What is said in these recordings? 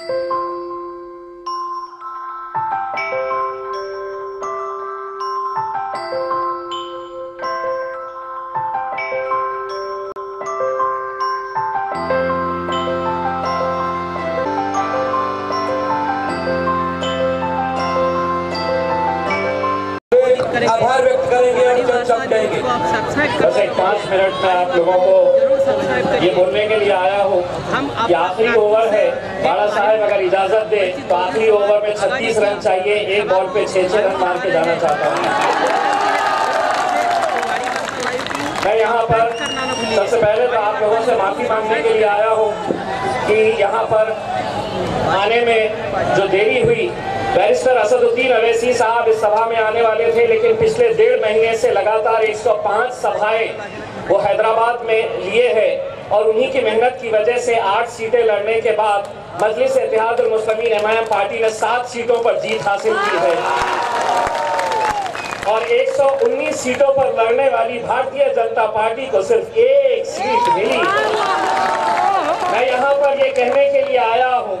आभार कि आखिरी ओवर है बाला साहेब अगर इजाज़त दे तो आखिरी ओवर में 36 रन चाहिए, एक बॉल पे छह छह रन मार के जाना चाहता हूँ। मैं यहाँ पर, सबसे पहले तो आप लोगों से माफ़ी मांगने के लिए आया हूँ कि यहाँ पर आने में जो देरी हुई, बैरिस्टर असदुद्दीन अवैसी साहब इस सभा में आने वाले थे, लेकिन पिछले डेढ़ महीने से लगातार 105 सभाएँ वो हैदराबाद में लिए हैं। और उन्हीं की मेहनत की वजह से आठ सीटें लड़ने के बाद मजलिस मुस्लिमीन आई पार्टी ने सात सीटों पर जीत हासिल की है। और 119 सीटों पर लड़ने वाली भारतीय जनता पार्टी को सिर्फ़ एक सीट मिली। मैं यहाँ पर ये कहने के लिए आया हूँ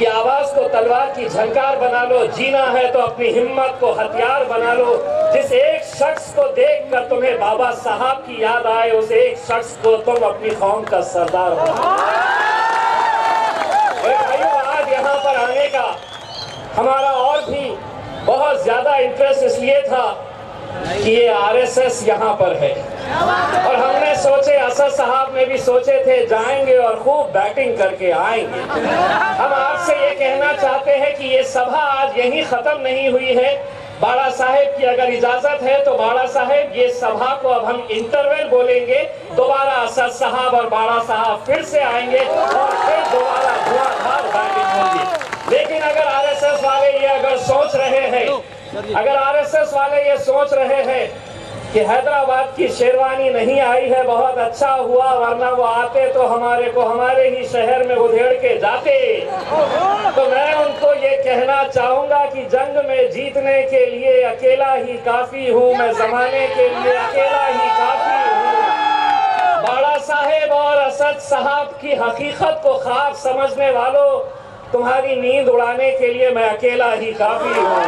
कि आवाज़ को तलवार की झंकार बना लो, जीना है तो अपनी हिम्मत को हथियार बना लो। जिस एक शख्स को देखकर तुम्हें बाबा साहब की याद आए, उस एक शख्स को तुम अपनी कौम का सरदार भाइयों, आज यहाँ पर आने का हमारा और भी बहुत ज़्यादा इंटरेस्ट इसलिए था कि ये आरएसएस यहाँ पर है। और हमने सोचे असद साहब ने भी सोचे थे, जाएँगे और खूब बैटिंग करके आएँगे। हम आपसे ये कहना चाहते हैं कि ये सभा आज यहीं खत्म नहीं हुई है। बाड़ा साहेब की अगर इजाज़त है तो बाड़ा साहेब, ये सभा को अब हम इंटरवेल बोलेंगे। दोबारा असद साहब और बाड़ा साहब फिर से आएँगे और फिर दोबारा धुआंधार बैटिंग होगी। लेकिन अगर आरएसएस वाले ये अगर सोच रहे हैं, अगर आरएसएस वाले ये सोच रहे हैं कि हैदराबाद की शेरवानी नहीं आई है, बहुत अच्छा हुआ, वरना वो आते तो हमारे को हमारे ही शहर में उधेड़ के जाते। तो मैं उनको ये कहना चाहूँगा कि जंग में जीतने के लिए अकेला ही काफ़ी हूँ, मैं जमाने के लिए अकेला ही काफ़ी हूँ। बाड़ा साहेब और असद साहब की हकीकत को खाब समझने वालों, तुम्हारी नींद उड़ाने के लिए मैं अकेला ही काफ़ी हूँ।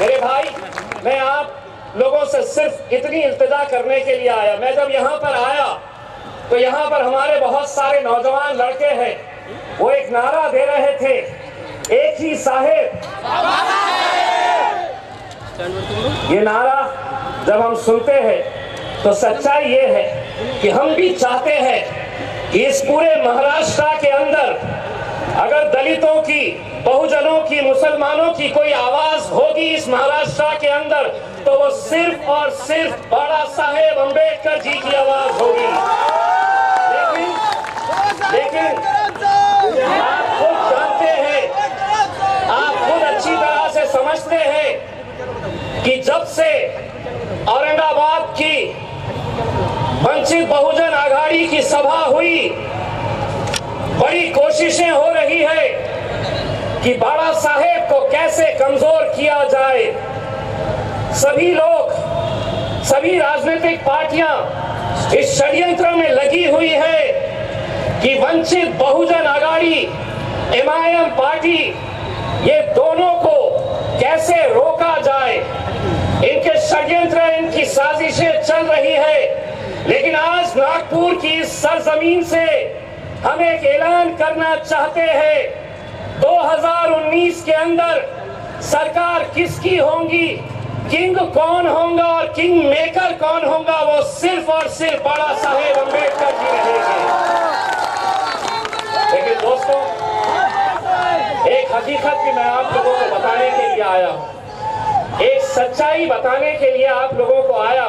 मेरे भाई, मैं आप लोगों से सिर्फ़ इतनी इल्तजा करने के लिए आया। मैं जब यहाँ पर आया तो यहाँ पर हमारे बहुत सारे नौजवान लड़के हैं। वो एक नारा दे रहे थे, एक ही साहेब। ये नारा जब हम सुनते हैं तो सच्चाई ये है कि हम भी चाहते हैं कि इस पूरे महाराष्ट्र के अंदर अगर दलितों की, बहुजनों की, मुसलमानों की कोई आवाज़ होगी इस महाराष्ट्र के अंदर तो वो सिर्फ़ और सिर्फ़ बाबा साहेब अंबेडकर जी की आवाज़ होगी। लेकिन लेकिन, आप खुद जानते हैं, आप खुद अच्छी तरह से समझते हैं कि जब से औरंगाबाद की वंचित बहुजन आघाड़ी की सभा हुई बड़ी कोशिशें हो रही है कि बाबा साहेब को कैसे कमज़ोर किया जाए। सभी लोग, सभी राजनीतिक पार्टियाँ इस षड्यंत्र में लगी हुई है कि वंचित बहुजन आघाड़ी एमआईएम पार्टी, ये दोनों को कैसे रोका जाए। इनके षड्यंत्र, इनकी साजिशें चल रही है, लेकिन आज नागपुर की इस सरजमीन से हम एक ऐलान करना चाहते हैं 2019 के अंदर सरकार किसकी होंगी किंग कौन होगा और किंग मेकर कौन होगा वो सिर्फ़ और सिर्फ़ बाबा साहेब अंबेडकर जी रहेंगे। लेकिन दोस्तों एक हकीकत भी मैं आप लोगों को बताने के लिए आया हूँ। एक सच्चाई बताने के लिए आप लोगों को आया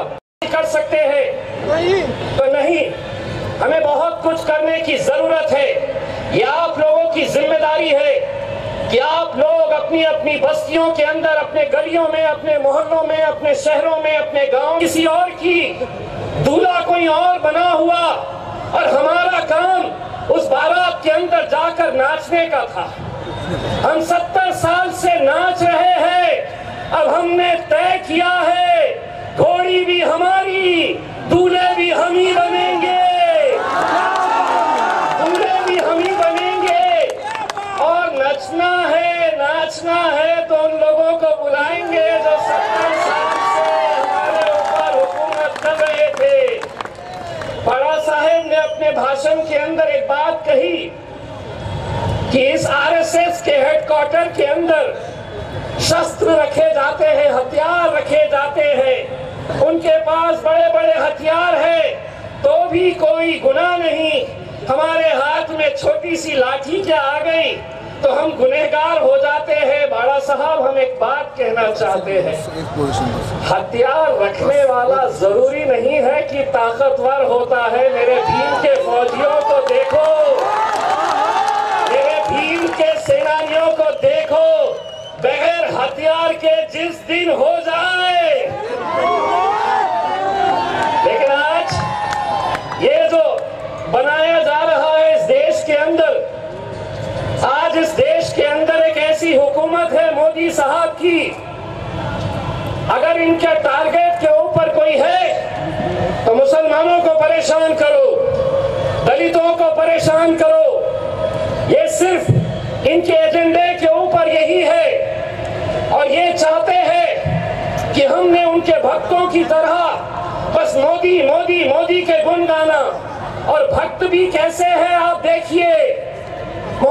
कर सकते हैं? तो नहीं। हमें बहुत कुछ करने की ज़रूरत है। ये आप लोगों की ज़िम्मेदारी है कि आप लोग अपनी अपनी बस्तियों के अंदर, अपने गलियों में, अपने मोहल्लों में, अपने शहरों में, अपने गाँव किसी और की दूल्हा कोई और बना हुआ और हमारा काम उस बारात के अंदर जाकर नाचने का था। हम सत्तर साल से नाच रहे हैं। अब हमने तय किया है, घोड़ी भी हमारी, दूल्हे भी हम ही बनेंगे। बचना है तो उन लोगों को बुलाएँगे जो सत्तर साल से हमारे ऊपर हुकूमत कर रहे थे। बड़ा साहेब ने अपने भाषण के अंदर एक बात कही कि इस आरएसएस के हेडक्वार्टर के अंदर शस्त्र रखे जाते हैं, हथियार रखे जाते हैं। उनके पास बड़े बड़े हथियार हैं तो भी कोई गुनाह नहीं। हमारे हाथ में छोटी सी लाठी क्या आ गई? तो हम गुनहगार हो जाते हैं। बाड़ा साहब, हम एक बात कहना चाहते हैं। हथियार रखने वाला ज़रूरी नहीं है कि ताकतवर होता है। मेरे भीम के फौजियों को देखो। मेरे भीम के सेनानियों को देखो। बगैर हथियार के जिस दिन हो जाए इस देश के अंदर एक ऐसी हुकूमत है मोदी साहब की, अगर इनके टारगेट के ऊपर कोई है तो मुसलमानों को परेशान करो, दलितों को परेशान करो। ये सिर्फ़ इनके एजेंडे के ऊपर यही है। और ये चाहते हैं कि हमने उनके भक्तों की तरह बस मोदी मोदी मोदी के गुण गाना और भक्त भी कैसे हैं, आप देखिए।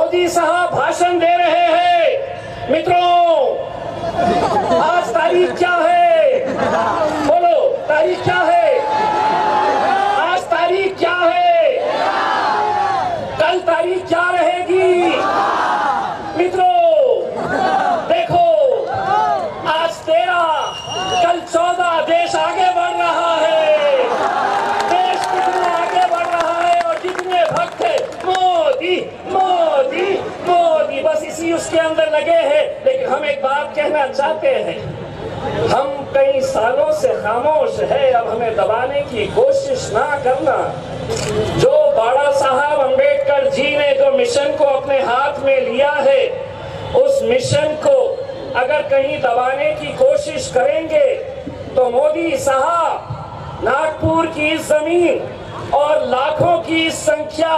मोदी साहब भाषण दे रहे हैं। मित्रों आज तारीख क्या है बोलो तारीख क्या है आज तारीख क्या है कल तारीख क्या रहेगी मित्रों देखो आज तेरह कल चौदह देश आगे बढ़ रहा है देश कितना आगे बढ़ रहा है और कितने भक्त है मोदी मोदी मोदी बस इसी उसके अंदर लगे हैं लेकिन हम एक बात कहना चाहते हैं हम कई सालों से खामोश है, अब हमें दबाने की कोशिश ना करना। जो बाड़ा साहब अंबेडकर जी ने जो मिशन को अपने हाथ में लिया है, उस मिशन को अगर कहीं दबाने की कोशिश करेंगे तो मोदी साहब, नागपुर की ज़मीन और लाखों की संख्या,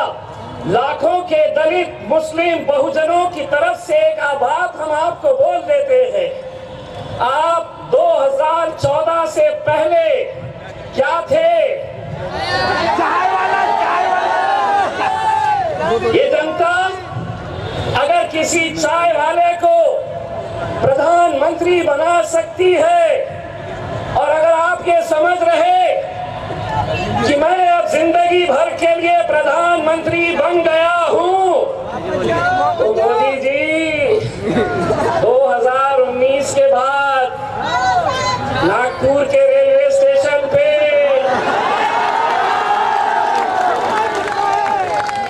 लाखों के दलित मुस्लिम बहुजनों की तरफ़ से एक बात हम आपको बोल देते हैं। आप 2014 से पहले क्या थे? ये जनता, अगर किसी चाय वाले को प्रधानमंत्री बना सकती है, और अगर आप ये समझ रहे कि मैं अब ज़िंदगी भर के लिए प्रधानमंत्री बन गया हूँ तो मोदी जी 2019 के बाद नागपुर के रेलवे स्टेशन पे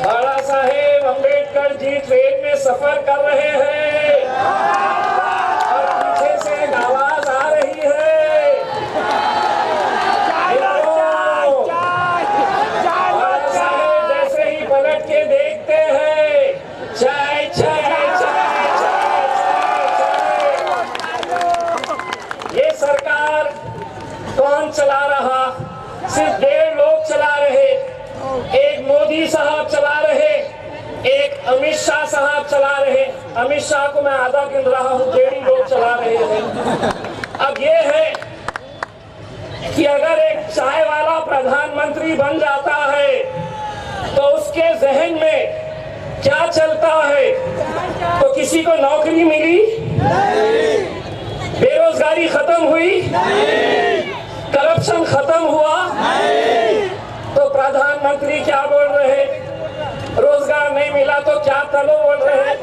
बाला साहेब अंबेडकर जी ट्रेन में सफ़र कर रहे हैं और पीछे से एक आवाज़ आ रही है मित्रों, बाला साहेब जैसे ही पलट के देखते हैं चाय चाय चाय चाय चाय चाय ये सरकार कौन चला रहा सिर्फ़ डेढ़ लोग चला रहे। एक मोदी साहब चला रहे एक अमित शाह साहब चला रहे। अमित शाह को मैं आधा गिन रहा हूँ डेढ़ ही लोग चला रहे हैं। अब ये है कि अगर एक चाय वाला प्रधानमंत्री बन जाता है तो उसके जहन में क्या चलता है? तो किसी को नौकरी मिली? बेरोजगारी खत्म हुई? करप्शन खत्म हुआ। तो प्रधानमंत्री क्या बोल रहे? रोज़गार नहीं मिला तो क्या तलो बोल रहे?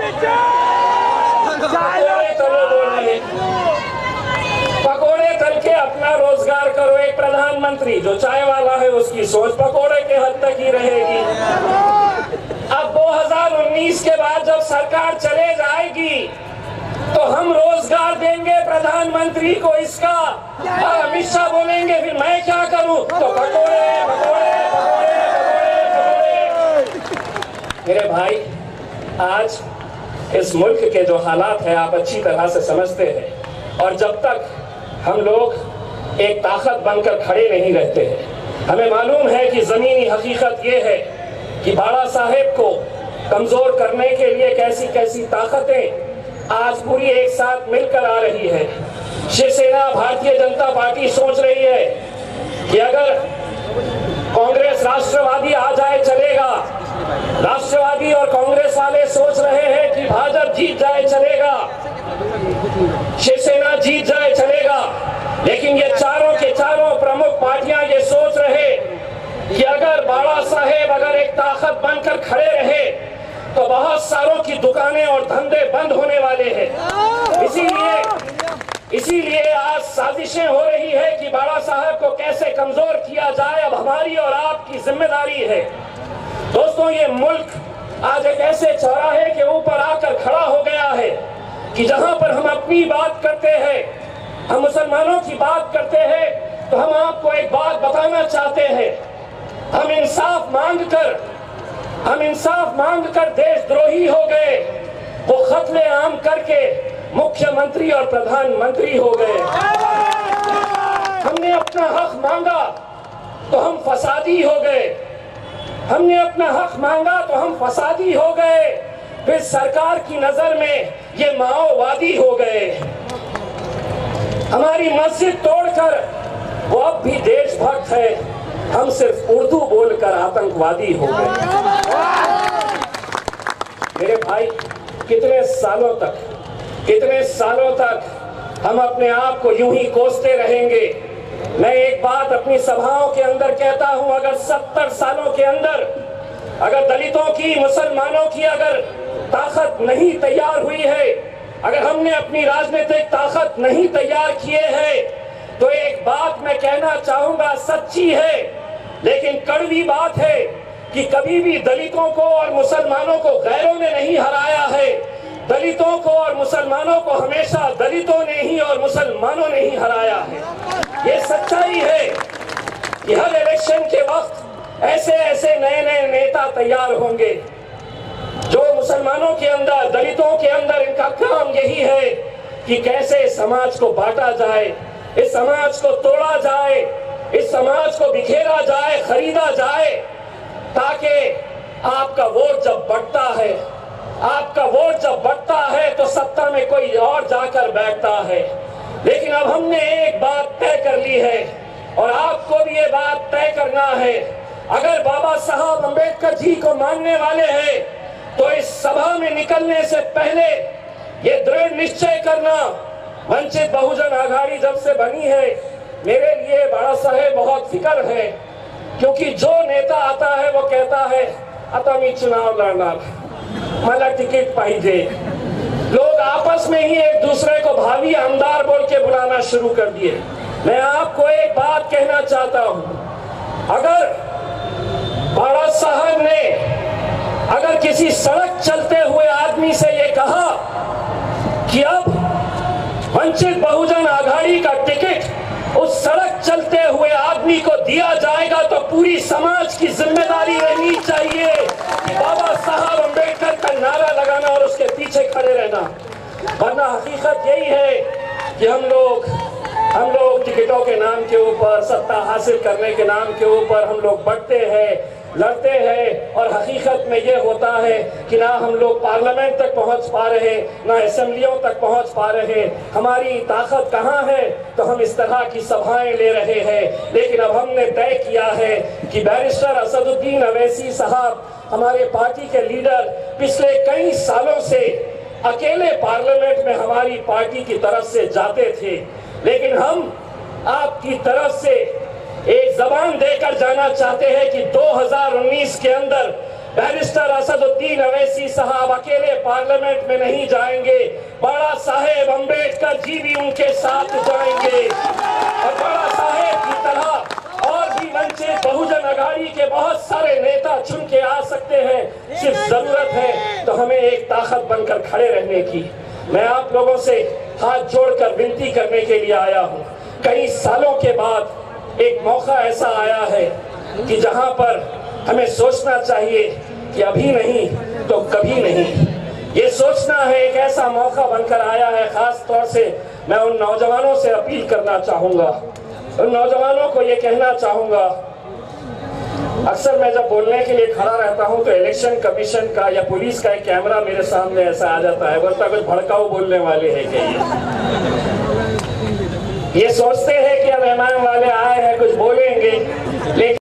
पकोड़े तलो बोल रहे। पकोड़े तल के अपना रोज़गार करो, एक प्रधानमंत्री, जो चाय वाला है उसकी सोच पकोड़े के हद तक ही रहेगी। अब 2019 के बाद जब सरकार चले जाएगी तो हम रोज़गार देंगे प्रधानमंत्री को इसका। और अमित शाह बोलेंगे, फिर मैं क्या करूँ? तो पकोड़े पकोड़े पकोड़े पकोड़े मेरे भाई, आज इस मुल्क के जो हालात है, आप अच्छी तरह से समझते हैं। और जब तक हम लोग एक ताकत बनकर खड़े नहीं रहते हैं, हमें मालूम है कि जमीनी हकीकत ये है कि बाड़ा साहेब को कमज़ोर करने के लिए कैसी कैसी ताकतें आज पूरी एक साथ मिलकर आ रही है। शिवसेना, भारतीय जनता पार्टी सोच रही है कि अगर कांग्रेस राष्ट्रवादी आ जाए, चलेगा। राष्ट्रवादी और कांग्रेस वाले सोच रहे हैं कि भाजपा जीत जाए, चलेगा। शिवसेना जीत जाए, चलेगा। लेकिन ये चारों के चारों प्रमुख पार्टियाँ ये सोच रहे कि अगर बाबा साहेब अगर एक ताकत बनकर खड़े रहे तो बहुत सारों की दुकानें और धंधे बंद होने वाले हैं। इसीलिए इसीलिए आज साजिशें हो रही है कि बाबा साहब को कैसे कमज़ोर किया जाए अब हमारी और आपकी ज़िम्मेदारी है। दोस्तों ये मुल्क आज एक ऐसे चौराहे के ऊपर आकर खड़ा हो गया है कि जहाँ पर हम अपनी बात करते हैं हम मुसलमानों की बात करते हैं तो हम आपको एक बात बताना चाहते हैं। हम इंसाफ मांग कर हम इंसाफ मांग कर देशद्रोही हो गए। वो खतले आम करके मुख्यमंत्री और प्रधानमंत्री हो गए। हमने अपना हक मांगा तो हम फसादी हो गए। हमने अपना हक मांगा तो हम फसादी हो गए। फिर सरकार की नज़र में ये माओवादी हो गए। हमारी मस्जिद तोड़कर वो अब भी देशभक्त है। हम सिर्फ़ उर्दू बोलकर आतंकवादी हो गए। मेरे भाई, कितने सालों तक, कितने सालों तक हम अपने आप को यूँ ही कोसते रहेंगे। मैं एक बात अपनी सभाओं के अंदर कहता हूँ, अगर सत्तर सालों के अंदर, अगर दलितों की, मुसलमानों की अगर ताकत नहीं तैयार हुई है, अगर हमने अपनी राजनीतिक ताकत नहीं तैयार किए हैं तो एक बात मैं कहना चाहूँगा, सच्ची है, लेकिन कड़वी बात है कि कभी भी दलितों को और मुसलमानों को गैरों ने नहीं हराया है। दलितों को और मुसलमानों को हमेशा दलितों ने ही और मुसलमानों ने ही हराया है। ये सच्चाई है कि हर इलेक्शन के वक्त ऐसे ऐसे नए नए नेता तैयार होंगे, जो मुसलमानों के अंदर, दलितों के अंदर इनका काम यही है कि कैसे समाज को बांटा जाए, इस समाज को तोड़ा जाए, इस समाज को बिखेरा जाए, खरीदा जाए। ताकि आपका वोट जब बढ़ता है, आपका वोट जब बढ़ता है तो सत्ता में कोई और जाकर बैठता है। लेकिन अब हमने एक बात तय कर ली है और आपको भी ये बात तय करना है। अगर बाबा साहब अंबेडकर जी को मानने वाले हैं तो इस सभा में निकलने से पहले ये दृढ़ निश्चय करना वंचित बहुजन आघाड़ी जब से बनी है, मेरे लिए बड़ा साहेब बहुत फ़िक्र है। क्योंकि जो नेता आता है, वो कहता है आता मी चुनाव लड़णार मला तिकीट पाहिजे. लोग आपस में ही एक दूसरे को भावी आमदार बोल के बुलाना शुरू कर दिए। मैं आपको एक बात कहना चाहता हूँ। अगर बाड़ा साहब ने अगर किसी सड़क चलते हुए आदमी से ये कहा कि अब वंचित बहुजन आघाड़ी का टिकट उस सड़क चलते हुए आदमी को दिया जाएगा तो पूरी समाज की ज़िम्मेदारी रहनी चाहिए। कि बाबा साहब अंबेडकर का नारा लगाना और उसके पीछे खड़े रहना। वरना हकीकत यही है कि हम लोग हम लोग टिकटों के नाम के ऊपर, सत्ता हासिल करने के नाम के ऊपर हम लोग बढ़ते हैं। लड़ते हैं और हकीकत में ये होता है कि ना हम लोग पार्लियामेंट तक पहुँच पा रहे, ना असेंबलियों तक पहुँच पा रहे। हमारी ताकत कहाँ है? तो हम इस तरह की सभाएँ ले रहे हैं। लेकिन अब हमने तय किया है कि बैरिस्टर असदुद्दीन अवैसी साहब, हमारे पार्टी के लीडर, पिछले कई सालों से अकेले पार्लियामेंट में हमारी पार्टी की तरफ़ से जाते थे। लेकिन हम आपकी तरफ़ से एक जबान देकर जाना चाहते हैं कि 2019 के अंदर बैरिस्टर असदुद्दीन अवैसी साहब अकेले पार्लियामेंट में नहीं जाएँगे। बड़ा साहेब अंबेडकर जी भी उनके साथ जाएँगे। और बड़ा साहेब की तरह और भी वंचित बहुजन अघाड़ी के बहुत सारे नेता चुन के आ सकते हैं। सिर्फ़ ज़रूरत है तो हमें एक ताकत बनकर खड़े रहने की। मैं आप लोगों से हाथ जोड़कर विनती करने के लिए आया हूँ। कई सालों के बाद एक मौका ऐसा आया है कि जहाँ पर हमें सोचना चाहिए कि अभी नहीं तो कभी नहीं। ये सोचना है एक ऐसा मौका बनकर आया है, खास तौर से मैं उन नौजवानों से अपील करना चाहूँगा। उन नौजवानों को ये कहना चाहूँगा, अक्सर मैं जब बोलने के लिए खड़ा रहता हूँ तो इलेक्शन कमीशन का या पुलिस का एक कैमरा मेरे सामने ऐसा आ जाता है। बोलता कुछ भड़काऊ बोलने वाले है कहीं ये सोचते हैं कि अब मेहमान वाले आए हैं कुछ बोलेंगे। लेकिन